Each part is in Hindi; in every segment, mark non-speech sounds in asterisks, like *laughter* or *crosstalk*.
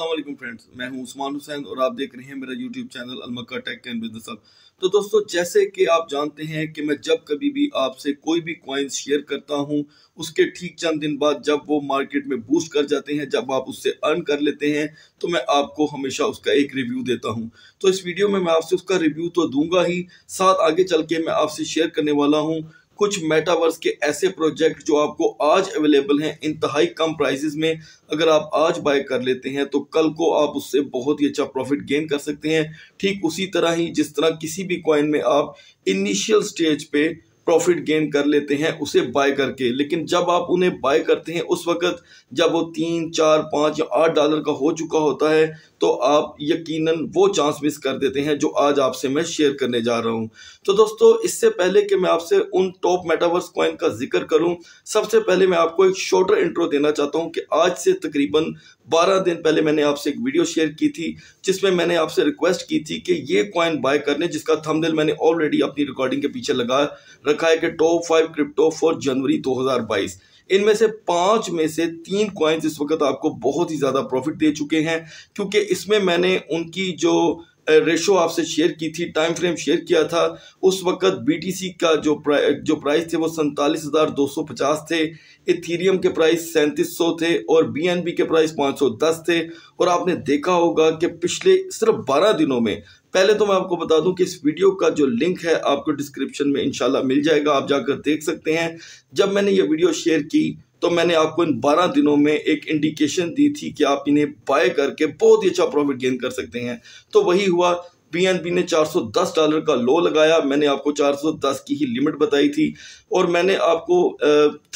असलम फ्रेंड्स मैं हूँ उस्मान हुसैन और आप देख रहे हैं मेरा YouTube channel अलमक्का take and Business अब तो दोस्तों, जैसे कि आप जानते हैं कि मैं जब कभी भी आपसे कोई भी कॉइन्स शेयर करता हूँ, उसके ठीक चंद दिन बाद जब वो मार्केट में बूस्ट कर जाते हैं, जब आप उससे अर्न कर लेते हैं तो मैं आपको हमेशा उसका एक रिव्यू देता हूँ। तो इस वीडियो में मैं आपसे उसका रिव्यू तो दूँगा ही, साथ आगे चल के मैं आपसे शेयर करने वाला हूँ। कुछ मेटावर्स के ऐसे प्रोजेक्ट जो आपको आज अवेलेबल हैं, इंतहाई कम प्राइसेस में अगर आप आज बाय कर लेते हैं तो कल को आप उससे बहुत ही अच्छा प्रॉफिट गेन कर सकते हैं। ठीक उसी तरह ही जिस तरह किसी भी कॉइन में आप इनिशियल स्टेज पे प्रॉफिट गेन कर लेते हैं, उसे बाय करके। लेकिन जब आप उन्हें बाय करते हैं, उस वक्त जब वो तीन, चार, पाँच या आठ डॉलर का हो चुका होता है तो आप यकीनन वो चांस मिस कर देते हैं जो आज आपसे मैं शेयर करने जा रहा हूँ। तो दोस्तों, इससे पहले कि मैं आपसे उन टॉप मेटावर्स कॉइन का ज़िक्र करूँ, सबसे पहले मैं आपको एक शॉर्टर इंट्रो देना चाहता हूँ कि आज से तकरीबन 12 दिन पहले मैंने आपसे एक वीडियो शेयर की थी, जिसमें मैंने आपसे रिक्वेस्ट की थी कि ये कॉइन बाय करने, जिसका थंबनेल मैंने ऑलरेडी अपनी रिकॉर्डिंग के पीछे लगा रखा है कि टॉप फाइव क्रिप्टो फॉर जनवरी दो इनमें से पाँच में से तीन कॉइन्स इस वक्त आपको बहुत ही ज़्यादा प्रॉफिट दे चुके हैं क्योंकि इसमें मैंने उनकी जो रेशो आपसे शेयर की थी टाइम फ्रेम शेयर किया था उस वक्त बीटीसी का जो प्राइ, जो प्राइस थे वो सैंतालीस हज़ार दो सौ पचास थे इथीरियम के प्राइस सैंतीस सौ थे और बीएनबी के प्राइस पाँच सौ दस थे। और आपने देखा होगा कि पिछले सिर्फ़ बारह दिनों में पहले तो मैं आपको बता दूँ कि इस वीडियो का जो लिंक है आपको डिस्क्रिप्शन में इंशाल्लाह मिल जाएगा, आप जाकर देख सकते हैं। जब मैंने ये वीडियो शेयर की तो मैंने आपको इन 12 दिनों में एक इंडिकेशन दी थी कि आप इन्हें बाय करके बहुत ही अच्छा प्रॉफिट गेन कर सकते हैं। तो वही हुआ पीएनबी ने 410 डॉलर का लो लगाया, मैंने आपको 410 की ही लिमिट बताई थी और मैंने आपको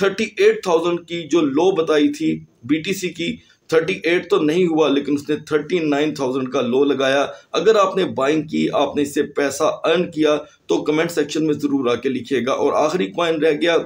थर्टी एट थाउज़ेंड की जो लो बताई थी बीटीसी की 38 तो नहीं हुआ लेकिन उसने 39,000 का लो लगाया। अगर आपने बाइंग की आपने इससे पैसा अर्न किया तो कमेंट सेक्शन में ज़रूर आके लिखिएगा। और आखिरी कॉइन रह गया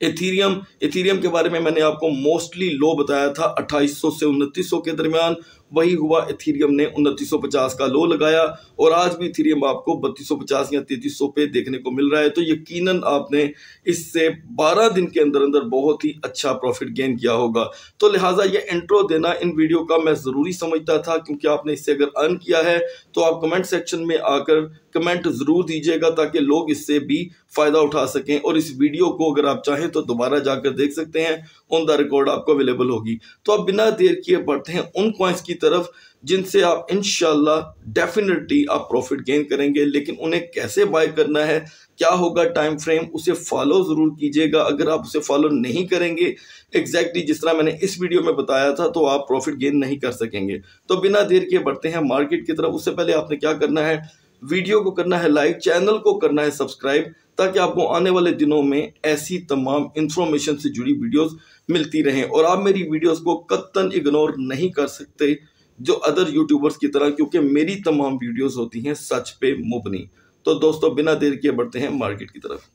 एथीरियम एथीरियम के बारे में मैंने आपको मोस्टली लो बताया था 2800 से 2900 के दरमियान। वही हुआ इथीरियम ने उनतीस का लो लगाया और आज भी इथीरियम आपको बत्तीस या तैतीस पे देखने को मिल रहा है। तो यकीन आपने इससे 12 दिन के अंदर अंदर बहुत ही अच्छा प्रॉफिट गेन किया होगा। तो लिहाजा ये इंट्रो देना इन वीडियो का मैं ज़रूरी समझता था, क्योंकि आपने इससे अगर अर्न किया है तो आप कमेंट सेक्शन में आकर कमेंट ज़रूर दीजिएगा ताकि लोग इससे भी फ़ायदा उठा सकें। और इस वीडियो को अगर आप चाहें तो दोबारा जाकर देख सकते हैं ऑन द रिकॉर्ड आपको अवेलेबल होगी। तो अब बिना देर किए बढ़ते हैं उन कॉइन्स की तरफ़, जिनसे आप इनशाला डेफिनेटली आप प्रॉफिट गेन करेंगे, लेकिन उन्हें कैसे बाय करना है, क्या होगा टाइम फ्रेम उसे फॉलो ज़रूर कीजिएगा। अगर आप उसे फॉलो नहीं करेंगे एग्जैक्टली exactly जिस तरह मैंने इस वीडियो में बताया था तो आप प्रॉफिट गेन नहीं कर सकेंगे। तो बिना देर के बढ़ते हैं मार्केट की तरफ़। उससे पहले आपने क्या करना है वीडियो को करना है लाइक, चैनल को करना है सब्सक्राइब, ताकि आपको आने वाले दिनों में ऐसी तमाम इंफॉर्मेशन से जुड़ी वीडियोस मिलती रहें। और आप मेरी वीडियोस को कत्तन इग्नोर नहीं कर सकते, जो अदर यूट्यूबर्स की तरह, क्योंकि मेरी तमाम वीडियोस होती हैं सच पे मुबनी। तो दोस्तों, बिना देर किए बढ़ते हैं मार्केट की तरफ़।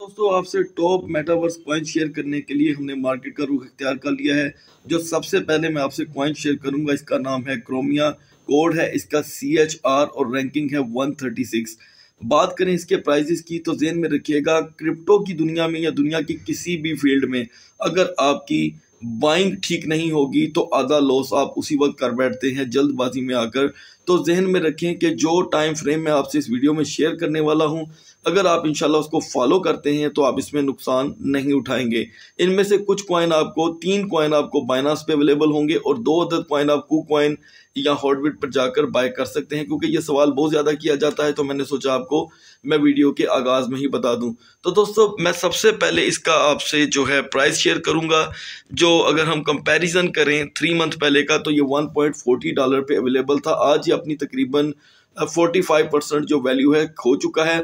दोस्तों, आपसे टॉप मेटावर्स कॉइन शेयर करने के लिए हमने मार्केट का रुख अख्तियार कर लिया है। जो सबसे पहले मैं आपसे कॉइन शेयर करूँगा, इसका नाम है क्रोमिया कोड है, इसका सी एच आर और रैंकिंग है वन थर्टी सिक्स बात करें इसके प्राइजेस की तो जेन में रखिएगा क्रिप्टो की दुनिया में या दुनिया की किसी भी फ़ील्ड में अगर आपकी बाइंग ठीक नहीं होगी तो आधा लॉस आप उसी वक्त कर बैठते हैं जल्दबाजी में आकर। तो जहन में रखें कि जो टाइम फ्रेम मैं आपसे इस वीडियो में शेयर करने वाला हूँ अगर आप इंशाल्लाह उसको फॉलो करते हैं तो आप इसमें नुकसान नहीं उठाएँगे। इनमें से कुछ कॉइन आपको, तीन कॉइन आपको बाइनास पे अवेलेबल होंगे और दो अदद कॉइन आप कू कॉइन या हॉटबिट पर जाकर बाय कर सकते हैं, क्योंकि ये सवाल बहुत ज़्यादा किया जाता है तो मैंने सोचा आपको मैं वीडियो के आगाज़ में ही बता दूँ। तो दोस्तों, मैं सबसे पहले इसका आपसे जो है प्राइस शेयर करूँगा, जो अगर हम कंपैरिजन करें थ्री मंथ पहले का तो ये वन पॉइंट फोर्टी डॉलर पे अवेलेबल था। आज ये अपनी तकरीबन फोर्टी फाइव परसेंट जो वैल्यू है, खो चुका है।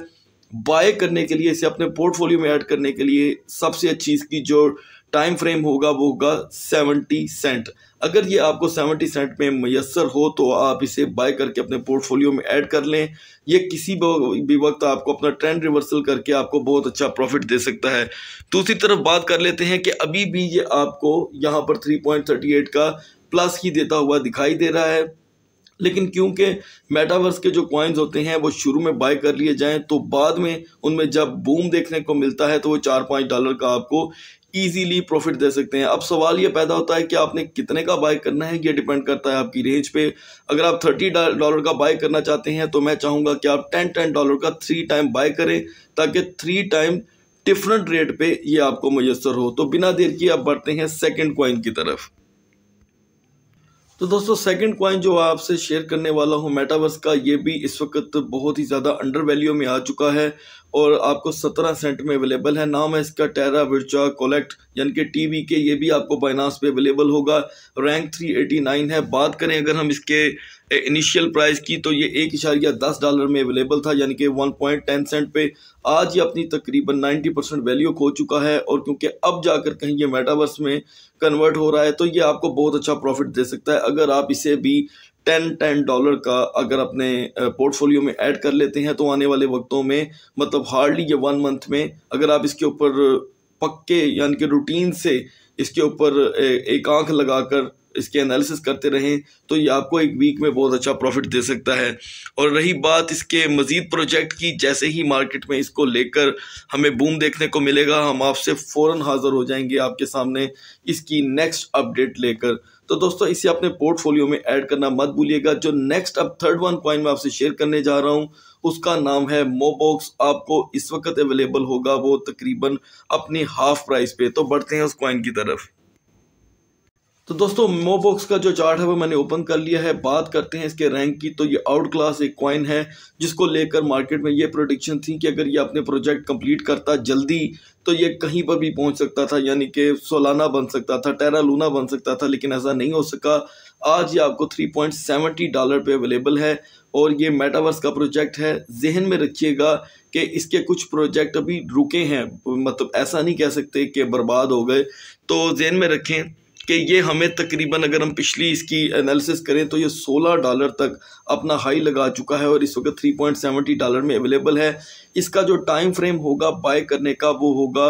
बाय करने के लिए, इसे अपने पोर्टफोलियो में ऐड करने के लिए सबसे अच्छी इसकी जो टाइम फ्रेम होगा, वो होगा सेवेंटी सेंट अगर ये आपको सेवेंटी सेंट में मैसर हो तो आप इसे बाय करके अपने पोर्टफोलियो में ऐड कर लें। ये किसी भी वक्त आपको अपना ट्रेंड रिवर्सल करके आपको बहुत अच्छा प्रॉफिट दे सकता है। दूसरी तरफ़ बात कर लेते हैं कि अभी भी ये आपको यहाँ पर थ्री पॉइंट थर्टी एट का प्लस ही देता हुआ दिखाई दे रहा है। लेकिन क्योंकि मेटावर्स के जो कॉइन्स होते हैं, वो शुरू में बाय कर लिए जाएँ तो बाद में उनमें जब बूम देखने को मिलता है तो वो चार पाँच डॉलर का आपको इजीली प्रॉफिट दे सकते हैं। अब सवाल ये पैदा होता है कि आपने कितने का बाय करना है, ये डिपेंड करता है आपकी रेंज पे। अगर आप थर्टी डॉलर का बाय करना चाहते हैं तो मैं चाहूँगा कि आप टेन टेन डॉलर का थ्री टाइम बाय करें, ताकि थ्री टाइम डिफरेंट रेट पे ये आपको मैसर हो। तो बिना देर किए आप बढ़ते हैं सेकेंड कॉइन की तरफ़। तो दोस्तों सेकंड कॉइन जो आपसे शेयर करने वाला हूँ मेटावर्स का, ये भी इस वक्त बहुत ही ज़्यादा अंडर वैल्यू में आ चुका है। और आपको सत्रह सेंट में अवेलेबल है। नाम है इसका टेरा विरचा कोलेक्ट यानी कि टीवी के ये भी आपको बाइनास पे अवेलेबल होगा। रैंक 389 है। बात करें अगर हम इसके इनिशियल प्राइस की तो ये एक इशारिया दस डॉलर में अवेलेबल था, यानी कि वन पॉइंट टेन सेंट पे। आज ये अपनी तकरीबन नाइन्टी परसेंट वैल्यू खो चुका है और क्योंकि अब जाकर कहीं ये मेटावर्स में कन्वर्ट हो रहा है तो ये आपको बहुत अच्छा प्रॉफिट दे सकता है। अगर आप इसे भी टेन टेन डॉलर का अगर अपने पोर्टफोलियो में ऐड कर लेते हैं तो आने वाले वक्तों में मतलब हार्डली ये वन मंथ में, अगर आप इसके ऊपर पक्के यानी कि रूटीन से इसके ऊपर एक आँख लगाकर इसके एनालिसिस करते रहें तो ये आपको एक वीक में बहुत अच्छा प्रॉफिट दे सकता है। और रही बात इसके मज़ीद प्रोजेक्ट की, जैसे ही मार्केट में इसको लेकर हमें बूम देखने को मिलेगा, हम आपसे फ़ौर हाज़िर हो जाएँगे आपके सामने इसकी नेक्स्ट अपडेट लेकर। तो दोस्तों, इसे अपने पोर्टफोलियो में ऐड करना मत भूलिएगा। जो नेक्स्ट अब थर्ड वन कॉइन मैं आपसे शेयर करने जा रहा हूँ, उसका नाम है मोबॉक्स आपको इस वक्त अवेलेबल होगा वो तकरीबन अपनी हाफ़ प्राइस पे। तो बढ़ते हैं उस क्वाइन की तरफ़। तो दोस्तों मोबॉक्स का जो चार्ट है वो मैंने ओपन कर लिया है। बात करते हैं इसके रैंक की। तो ये आउट क्लास एक कॉइन है, जिसको लेकर मार्केट में ये प्रोडिक्शन थी कि अगर ये अपने प्रोजेक्ट कंप्लीट करता जल्दी तो ये कहीं पर भी पहुँच सकता था। यानी कि सोलाना बन सकता था टेरा लूना बन सकता था, लेकिन ऐसा नहीं हो सका। आज ये आपको 3.70 डॉलर पे अवेलेबल है और ये मेटावर्स का प्रोजेक्ट है। जहन में रखिएगा कि इसके कुछ प्रोजेक्ट अभी रुके हैं। मतलब ऐसा नहीं कह सकते कि बर्बाद हो गए। तो जहन में रखें कि ये हमें तकरीबन अगर हम पिछली इसकी एनालिसिस करें तो ये 16 डॉलर तक अपना हाई लगा चुका है और इस वक्त 3.70 डॉलर में अवेलेबल है। इसका जो टाइम फ्रेम होगा बाय करने का वो होगा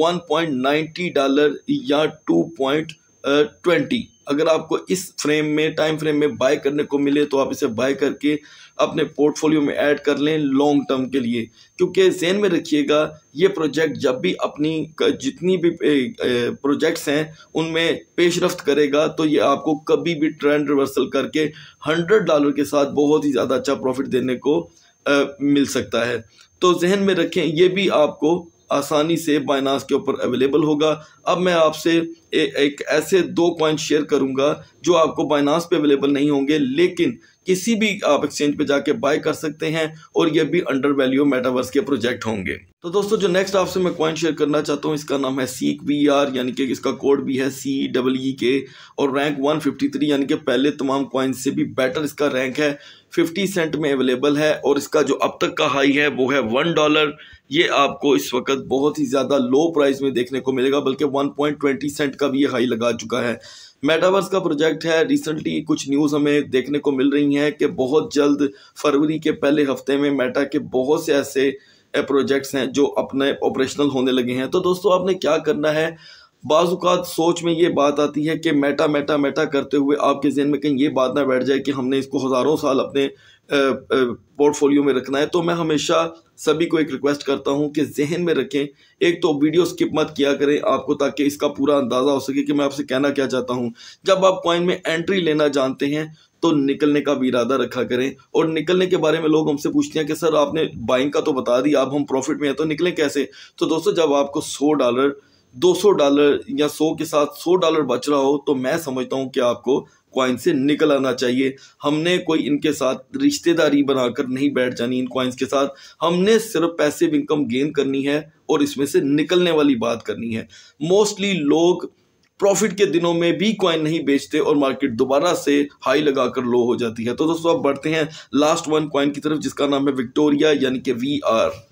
1.90 डॉलर या 2.20 अगर आपको इस फ्रेम में टाइम फ्रेम में बाय करने को मिले तो आप इसे बाय करके अपने पोर्टफोलियो में ऐड कर लें लॉन्ग टर्म के लिए। क्योंकि जहन में रखिएगा ये प्रोजेक्ट जब भी अपनी जितनी भी प्रोजेक्ट्स हैं उनमें पेशरफ्त करेगा तो ये आपको कभी भी ट्रेंड रिवर्सल करके हंड्रेड डॉलर के साथ बहुत ही ज़्यादा अच्छा प्रॉफिट देने को आ, मिल सकता है। तो जहन में रखें ये भी आपको आसानी से बाइनास के ऊपर अवेलेबल होगा। अब मैं आपसे एक ऐसे दो पॉइंट शेयर करूँगा, जो आपको बाइनास पे अवेलेबल नहीं होंगे, लेकिन किसी भी आप एक्सचेंज पे जाके बाय कर सकते हैं, और ये भी अंडर वैल्यू मेटावर्स के प्रोजेक्ट होंगे। तो दोस्तों, जो नेक्स्ट आपसे मैं कॉइन शेयर करना चाहता हूँ, इसका नाम है सीक वी आर यानी कि इसका कोड भी है सी डबल ई के और रैंक 153 यानी कि पहले तमाम कॉइन से भी बेटर इसका रैंक है। 50 सेंट में अवेलेबल है, और इसका जो अब तक का हाई है, वो है वन डॉलर ये आपको इस वक्त बहुत ही ज़्यादा लो प्राइस में देखने को मिलेगा, बल्कि 1.20 सेंट का भी ये हाई लगा चुका है। मेटावर्स का प्रोजेक्ट है रिसेंटली कुछ न्यूज़ हमें देखने को मिल रही हैं कि बहुत जल्द फरवरी के पहले हफ़्ते में मेटा के बहुत से ऐसे प्रोजेक्ट्स हैं जो अपने ऑपरेशनल होने लगे हैं। तो दोस्तों, आपने क्या करना है? बाज़ात सोच में ये बात आती है कि मेटा मेटा मेटा करते हुए आपके जहन में कहीं ये बात ना बैठ जाए कि हमने इसको हज़ारों साल अपने पोर्टफोलियो में रखना है तो मैं हमेशा सभी को एक रिक्वेस्ट करता हूँ कि जहन में रखें। एक तो वीडियो स्किप मत किया करें आपको, ताकि इसका पूरा अंदाज़ा हो सके कि मैं आपसे कहना क्या चाहता हूँ। जब आप कॉइन में एंट्री लेना जानते हैं तो निकलने का भी इरादा रखा करें। और निकलने के बारे में लोग हमसे पूछते हैं कि, सर, आपने बाइंग का तो बता दिया अब हम प्रॉफिट में हैं तो निकलें कैसे? तो दोस्तों, जब आपको सौ डॉलर दो सौ डॉलर या सौ के साथ सौ डॉलर बच रहा हो तो मैं समझता हूँ कि आपको क्वाइन से निकल आना चाहिए। हमने कोई इनके साथ रिश्तेदारी बनाकर नहीं बैठ जानी इन क्वाइंस के साथ। हमने सिर्फ़ पैसे इनकम गेन करनी है और इसमें से निकलने वाली बात करनी है। मोस्टली लोग प्रॉफिट के दिनों में भी क्वाइन नहीं बेचते और मार्केट दोबारा से हाई लगाकर लो हो जाती है। तो दोस्तों, अब बढ़ते हैं। लास्ट वन क्वाइन की तरफ़, जिसका नाम है विक्टोरिया यानी कि वी आर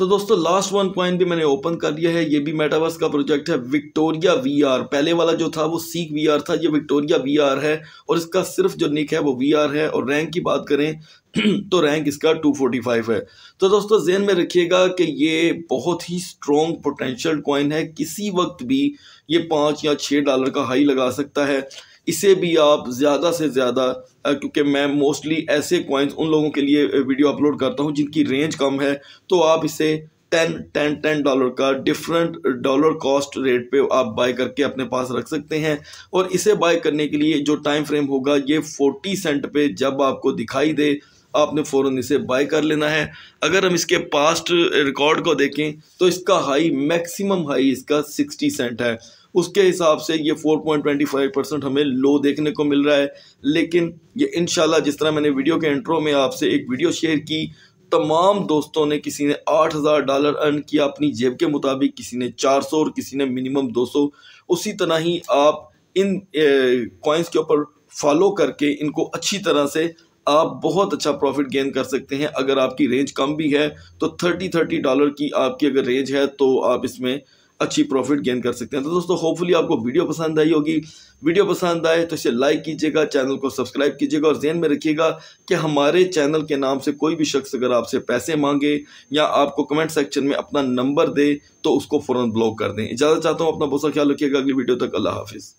तो दोस्तों लास्ट वन पॉइंट भी मैंने ओपन कर लिया है। ये भी मेटावर्स का प्रोजेक्ट है विक्टोरिया वीआर पहले वाला जो था, वो सीक वीआर था, ये विक्टोरिया वीआर है और इसका सिर्फ़ जो निक है, वो वीआर है। और रैंक की बात करें *clears throat* तो रैंक इसका 245 है। तो दोस्तों जेन में रखिएगा कि ये बहुत ही स्ट्रॉन्ग पोटेंशियल कॉइन है। किसी वक्त भी ये पाँच या छः डॉलर का हाई लगा सकता है। इसे भी आप ज़्यादा से ज़्यादा क्योंकि मैं मोस्टली ऐसे कॉइन्स उन लोगों के लिए वीडियो अपलोड करता हूँ जिनकी रेंज कम है तो आप इसे टेन टेन टेन डॉलर का डिफरेंट डॉलर कॉस्ट रेट पे आप बाय करके अपने पास रख सकते हैं। और इसे बाय करने के लिए जो टाइम फ्रेम होगा, ये फोर्टी सेंट पे जब आपको दिखाई दे, आपने फ़ौरन इसे बाय कर लेना है। अगर हम इसके पास्ट रिकॉर्ड को देखें तो इसका हाई मैक्सिमम हाई इसका सिक्सटी सेंट है। उसके हिसाब से ये 4.25 परसेंट हमें लो देखने को मिल रहा है। लेकिन ये इनशाला जिस तरह मैंने वीडियो के इंट्रो में आपसे एक वीडियो शेयर की, तमाम दोस्तों ने किसी ने आठ हज़ार डॉलर अर्न किया अपनी जेब के मुताबिक, किसी ने चार सौ और किसी ने मिनिमम दो सौ। उसी तरह ही आप इन कॉइन्स के ऊपर फॉलो करके इनको अच्छी तरह से आप बहुत अच्छा प्रॉफिट गेन कर सकते हैं। अगर आपकी रेंज कम भी है तो थर्टी थर्टी डॉलर की आपकी अगर रेंज है तो आप इसमें अच्छी प्रॉफिट गेन कर सकते हैं। तो दोस्तों होपफुली आपको वीडियो पसंद आई होगी। वीडियो पसंद आए तो इसे लाइक कीजिएगा चैनल को सब्सक्राइब कीजिएगा और जहन में रखिएगा कि हमारे चैनल के नाम से कोई भी शख्स अगर आपसे पैसे मांगे या आपको कमेंट सेक्शन में अपना नंबर दे तो उसको फ़ौरन ब्लॉक कर दें। इजाज़त चाहता हूँ, अपना बहुत ख्याल रखिएगा। अगली वीडियो तक अल्लाह हाफिज़।